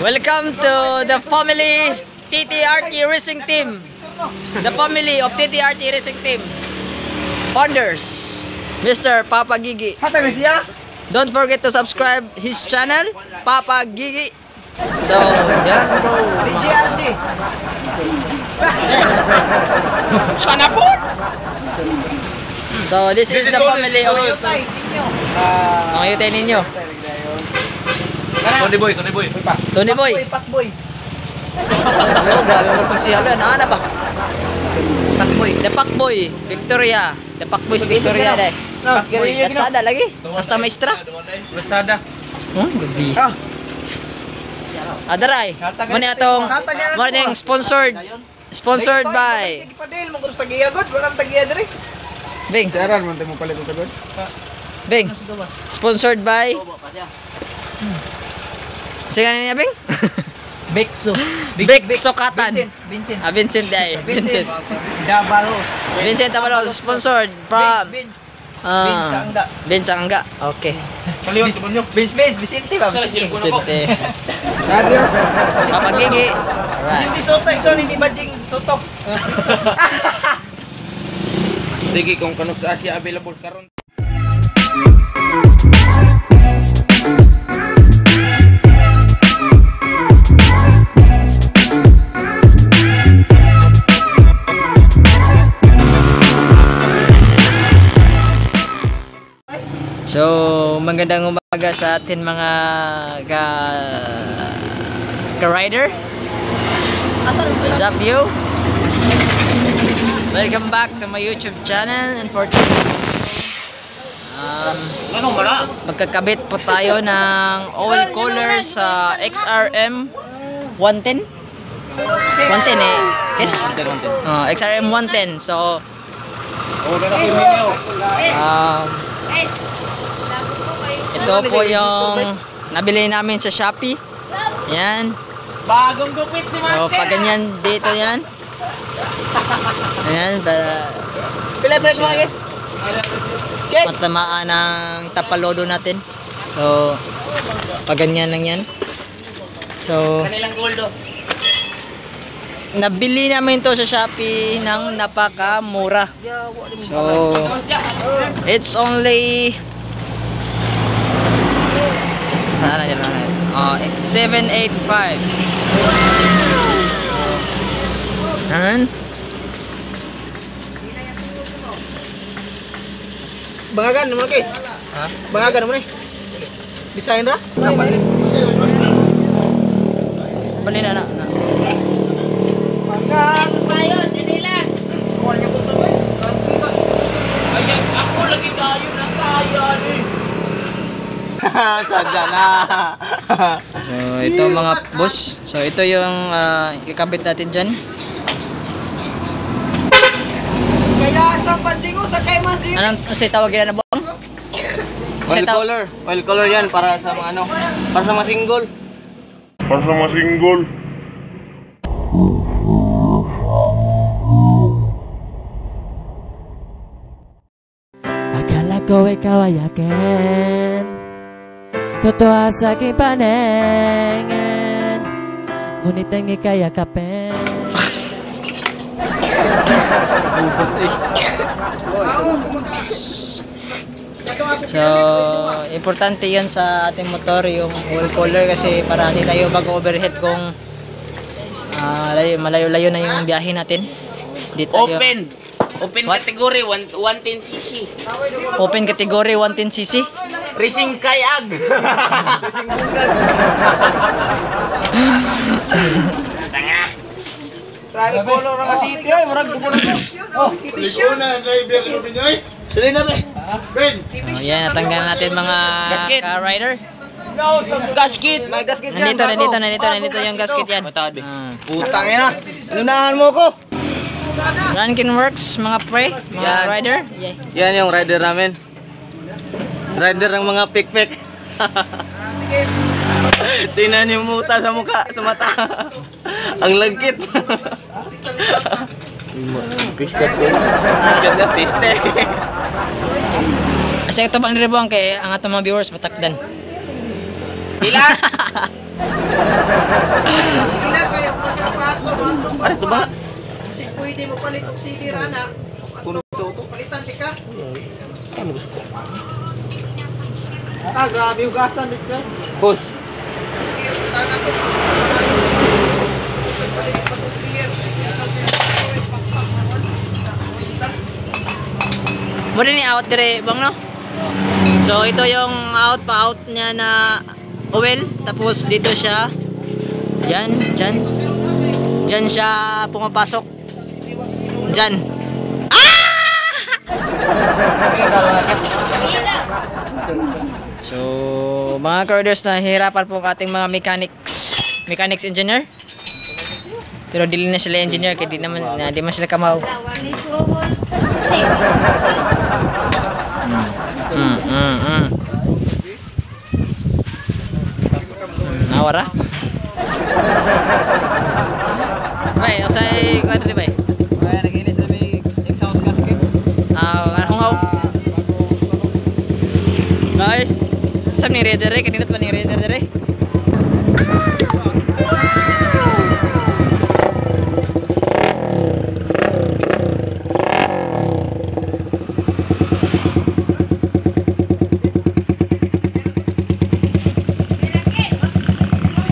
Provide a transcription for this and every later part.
Welcome to the family TTRT Racing Team. The family of TTRT Racing Team. Founders, Mr. Papa Gigi. Don't forget to subscribe his channel, Papa Gigi. So, yeah. TGRG. Sana po! So, this is the family of Tay, ninyo. Ah, mga yutay ninyo. Tony Boy, Tony Boy. Tony Boy. Pakboy. Oh, grabe magpagsihalan. Ano na ba? Pakboy. The Pakboy. Victoria. The Pakboy sa Victoria. Dahil. No, Pakboy. Latsada lagi. Basta maestra. Latsada. Hmm, gabi. Ah, Adaray. Ako, yung ah. sponsored. Sponsored by. Padil, mo gusto tagiyagod, walang tagiya diri. Bing. Daran mo tayo mo palit tagod. Bing. Sponsored by. Sing ini Bing? Bekso. Bekso Katan. Vincent. Ah Vincent ya, ya. dai. Vincent. Dabalos. Vincent Dabalos sponsored from Ah, Vince Angga. Oke. Kalian sebelumnya Vince Vince Vicente ba? Vicente. Radio. Papa Gigi. Vicente Sotok, so hindi bajing Sotok. Sige kung kanok sa Asia available karon. Magandang umaga sa atin mga ka ka-rider. What's up you? Welcome back to my YouTube channel and for today um, magkakabit po tayo ng oil cooler sa XRM 110 110 eh. Yes? Uh, XRM 110 so um, ito po yung nabili namin sa Shopee. Yan. Bagong gupit si so pag ganyan dito yan. Ayan para Pila price mo guys? Guys. matamaan ng tapalodo natin. So pag ganyan lang yan. So Kanilang goldo. nabili namin to sa Shopee ng napakamura. So it's only ano yan ano yan oh, 785 Han? Bangagan naman guys. Ha? Bangagan naman eh. Design ra? Bali na na. na. Bangagan. Bayo, dinila. Kuha niya kung tuloy. Ayan, ako lagi tayo na kaya eh. Sadya na. So ito mga boss. So ito yung ah, ikabit natin dyan. Kaya sa bandingo sa kay Masir. Anong kasi tawagin na buong? Oil color. Oil color yan para sa mga ano. Para sa mga single. Para sa mga single. Akala ko ikaw ay akin Totoo sa aking paningin Ngunit ang ikay akapin So importante yan sa ating motor yung oil cooler kasi para hindi tayo mag-overheat kung ah, layo- malayo-layo na yung biyahe natin. Dito Open. Open What? category 1 110cc. Open category 110cc. Racing kayag. Tanga. Try color nga city ay murag gubo na. Oh, Ligo na, driver. Niya eh? Dili na ba? Ben! Oh, yan, natanggal natin mga Gasket. ka-rider. Gasket, may gasket yan. Nandito, nandito, nandito, nandito yung gasket yan. Ah. Putang ina. Lunahan mo ko. Rankin Works, mga pre, mga Yan. rider. Yeah. Yan yung rider namin. Rider ng mga pikpik. Tingnan yung muta sa mukha, sa mata. Ang lagkit. Piskat ko. Piskat na, piste. Kasi ito pang ribuang kay ang atong mga viewers matakdan. Pilas. di mo palit og CD rana. Puno to. Palitan si ka. Ah, grabe yung gasan dito. Boss. Ko. Mo rin out dire bang no? So ito yung out pa out niya na oil tapos dito siya yan, dyan. Dyan siya pumapasok. Dyan. So, mga corders na hirapan po ang ating mga mechanics, mechanics engineer. Pero dili na sila engineer kaya di naman na di man sila kamaw. Mm, mm, mm. Nawara. Bay, usay kwadro di bay. Saan ni Raider eh? Kanina pa ni Raider.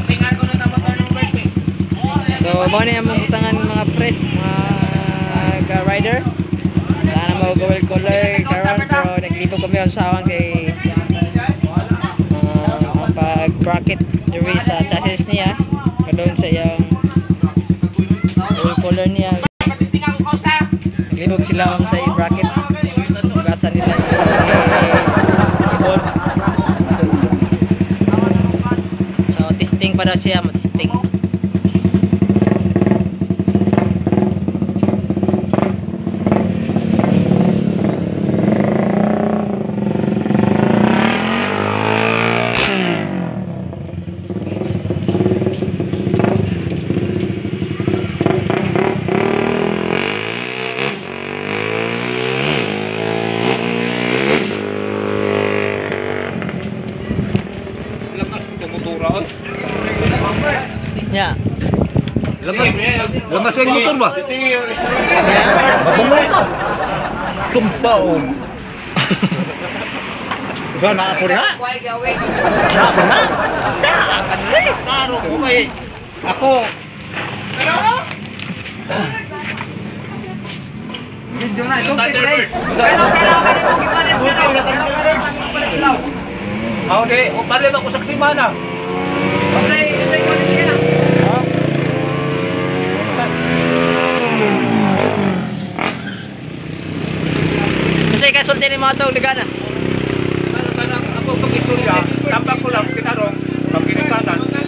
Tingnan ko na yung utangan mga pre, mga rider. Sana mo gawal color karon pero naglibog kami on sawan kay bracket diri sa chassis niya. Kadon sa iyang oil color niya naglibog sila on sa iyang bracket ugasan nila sa ibon so testing para siya matesting Yeah. Lamas, yung motor ba? Sumpaon. Ba na ako na? Kuhay gawin. Na ako na? Na ako na? Taro ko kay ako. Medyo na, ito pre. Pero kailangan mo gipalit mo. Ako di, o pala ba ko sa simana? Kasi, kasi ko din na. Kasulti ni mga tao ligana. Ano ka nang ako pag istorya, tambak ko lang kinarong pag kinikatan. Na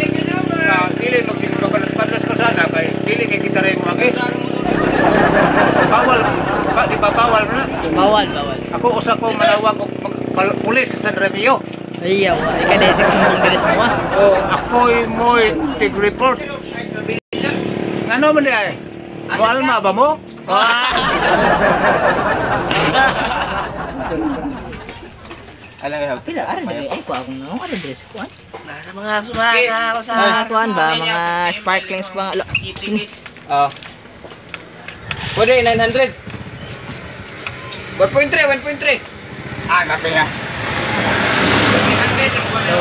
dili magsipapalas ko sana kay dili kay kita rin mga Bawal, ba, di ba bawal na? Bawal, bawal. Ako usa ko malawag og pulis sa San Remio. Ayaw, ay ka dahil sa mong bilis mo ah. O ako'y mo'y tig report. Ano man di ay? Mo alma ba mo? Alam mo, Pila, ano ba? Ay, ko akong nang ano dress ko. Nasa mga sumaka ako sa... Mga kuan ba, mga sparklings pa nga. Ala, Ipigis. Oh. Pwede 900. 1.3, 1.3. Ah, natin nga. So,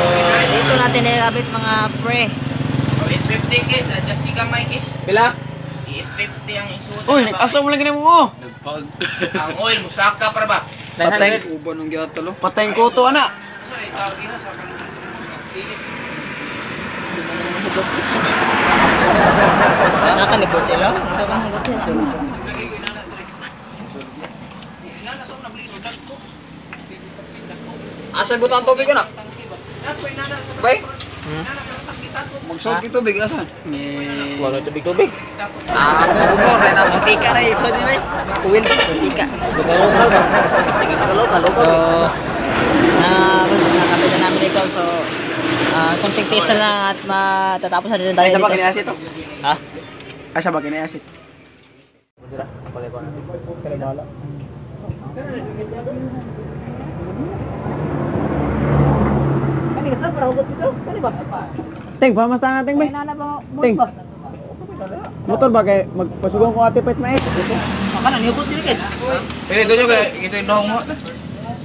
dito natin nilabit mga pre. 850 kis, adjust si kamay kis. Pila? 850 ang isuot. Uy, asa mo lang ganun mo? Ang oil, musaka para ba? Patay. Ubo nung giyotolo. Patay ko to, ana. Nakalikot sila. Nakalikot sila. So, Asa butang tubig ko na? Bay? Hmm? Magsod yung tubig, asan? Wala tubig-tubig. Ah, umor, ay na. Mantika na ito din ay. Uwil, mantika. Lokal ba? Lokal, lokal. So, na, mas nakapit na namin ikaw. So, ah, konting taste na lang at matatapos na din tayo Ay, sa ba dito. kinayasit to? Ha? Ay, sa ba kinayasit? Teng, pamasta nga, Teng, bay. Teng. Motor ba kay magpasugon ko ate pet mais? Makanan, niugot dili guys. Eh, ito nyo ba? Ito yung dahong mo.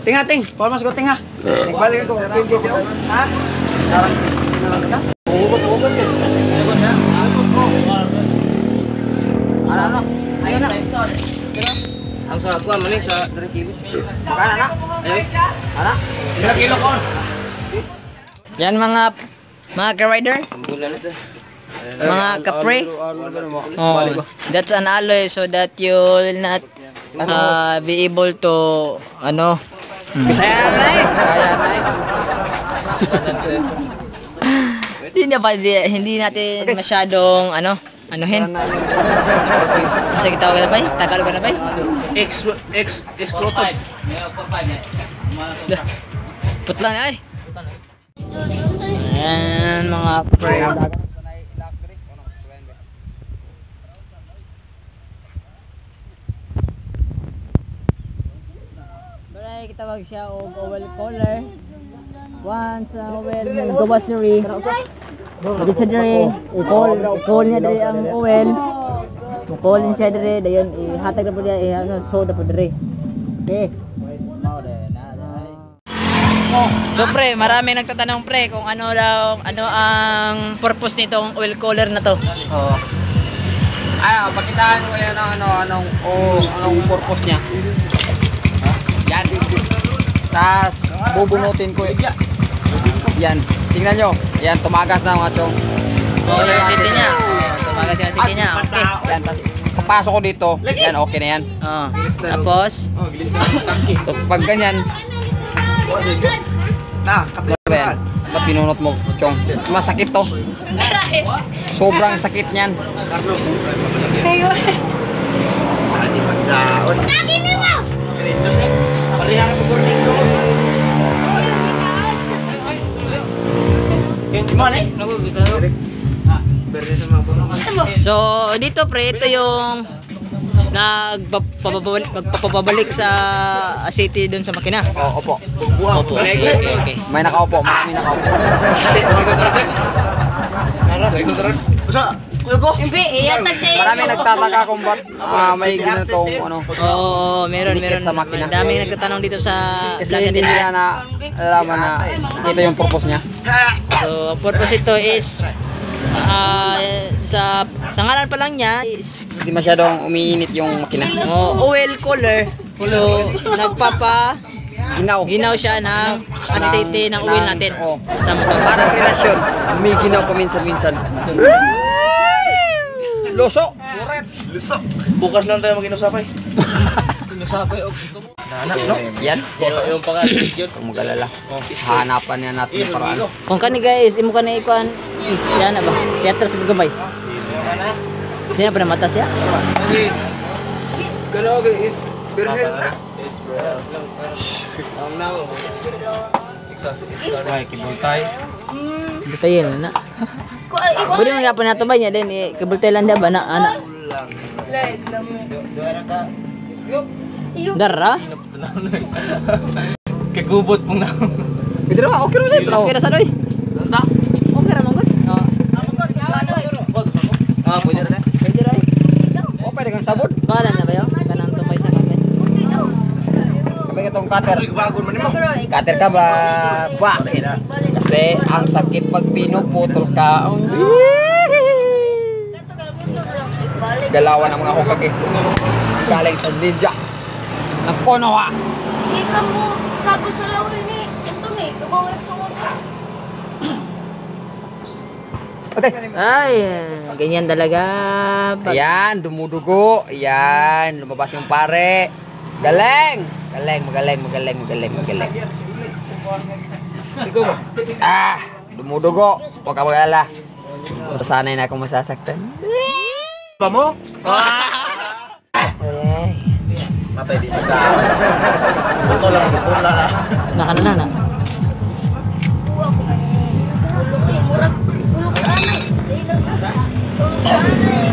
Tinga ting, formas ko tinga. Balik ko, 20 daw. Ha? Ugot, ugot eh. Ayun na. Ano ano? Ayun na. Ang sa kuha man sa 3 kilo. Makanan na. Ayun. Ano? Ilang kilo ko? Yan mga mga ka-rider, mga kapre. Oh, that's an alloy so that you will not uh, be able to ano. Bisaya na eh. Hindi na ba di- hindi natin masyadong ano, anuhin. Kasi kita ka na ba? Tagalog ka na ba? Ex, ex, exclusive. Putla na ay. Ayan mga pre. Balay kita wag siya og oil collar. Once ang oil ng gawas diri. Dito siya diri, i-call, i-call niya diri ang oil. Mukol niya siya diri, dayon ihatag na po niya, ihatag soda po diri. Okay. So pre, marami nagtatanong pre kung ano daw ano ang purpose nitong oil cooler na to. Oo. Ay, pakitaan ko yan ang ano, anong, oh, anong purpose niya. Yan. Tapos, bubunutin ko. Yan. Tingnan nyo. Yan, tumagas na mga chong. Oh, yung city niya. Tumagas yung city niya. Okay. Yan, papasok ko dito. Yan, okay na yan. Oh. Tapos, pag ganyan, na, ba yan? Ba't pinunot mo, chong? Masakit to. Sobrang sakit niyan. so dito pre, ito yung nagpapabalik, magpapabalik sa city doon sa makina. Oo, opo. Opo. Okay, okay, okay. May nakaupo, may nakaupo. Hindi, iyatag siya. Marami nagtataka kung ba't ah, may ginatong ano. Oo, oo, meron, meron. sa makina. Daming nagtatanong dito sa Kasi vlog hindi nila na alaman na ito yung purpose niya. So, ang purpose ito is ah, sa sa ngalan pa lang niya is Hindi masyadong umiinit yung makina. oh, oil cooler. So, nagpapa Ginaw. ginaw siya ng aceite ng oil natin Oh. sa motor. Parang relasyon. Umiginaw paminsan-minsan. Loso! Bukas lang tayo mag-inusapay. Yan. Yung pangalit yun. Huwag mag-alala. Hanapan niya natin yung paraan. Kung kani guys, imo kani ikuan is siya na ba? Teatro sa mga guys. Sino pa na matas dia? Gano'n is Birhen. Ang now. Ay, kibutay. Bitayin na. Budi mo gyapon nato ba niya din eh kabultay lang da ba na ana. Dara? Kagubot pong na. Pwede naman, okay rin ulit. Okay ra sa doy. Okay ra mong gud. Oh. Ah, pwede rin. Pwede ra. O, pwede kang sabon. Bala na ba yo? Kanang tumay sa kami. Kapag itong cutter. Cutter ka ba? Bakit? Kasi ang sakit pag pinuputol ka. Ang Galawan ng mga hukag eh. Galing sa ninja. Nagpono ha. Ika mo, sabi sa lawan ni, ito ni, kagawin sa mga. Okay. Ay, ganyan talaga. Ayan, dumudugo. Ayan, lumabas yung pare. Galing! Galing, magaling, magaling, magaling, magaling. Ah, dumudugo. Huwag ka mag-alala. Sanay na akong masasaktan. Pa mo? Eh, Matay di ka. Ito lang, ito lang. Naka na eh, murag. Ulog ka anay. Ulog ka anay.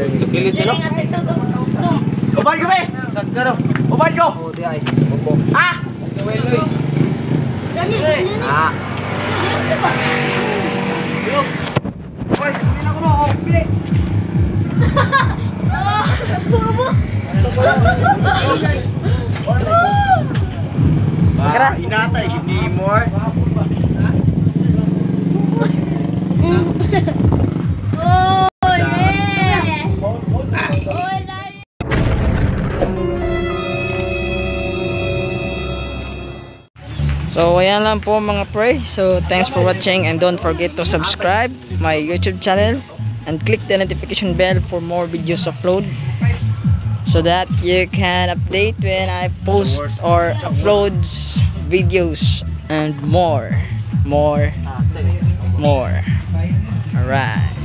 kayo. Pilit yun, no? Uban ko, be! Sagkaro. Uban ko! Oo, di ay. Bumbo. Ha? Dami, dami. Ha? Uy, kunin ako mo. Ayan lang po mga pre. So, thanks for watching and don't forget to subscribe my YouTube channel and click the notification bell for more videos upload so that you can update when I post or uploads videos and more, more, more. Alright.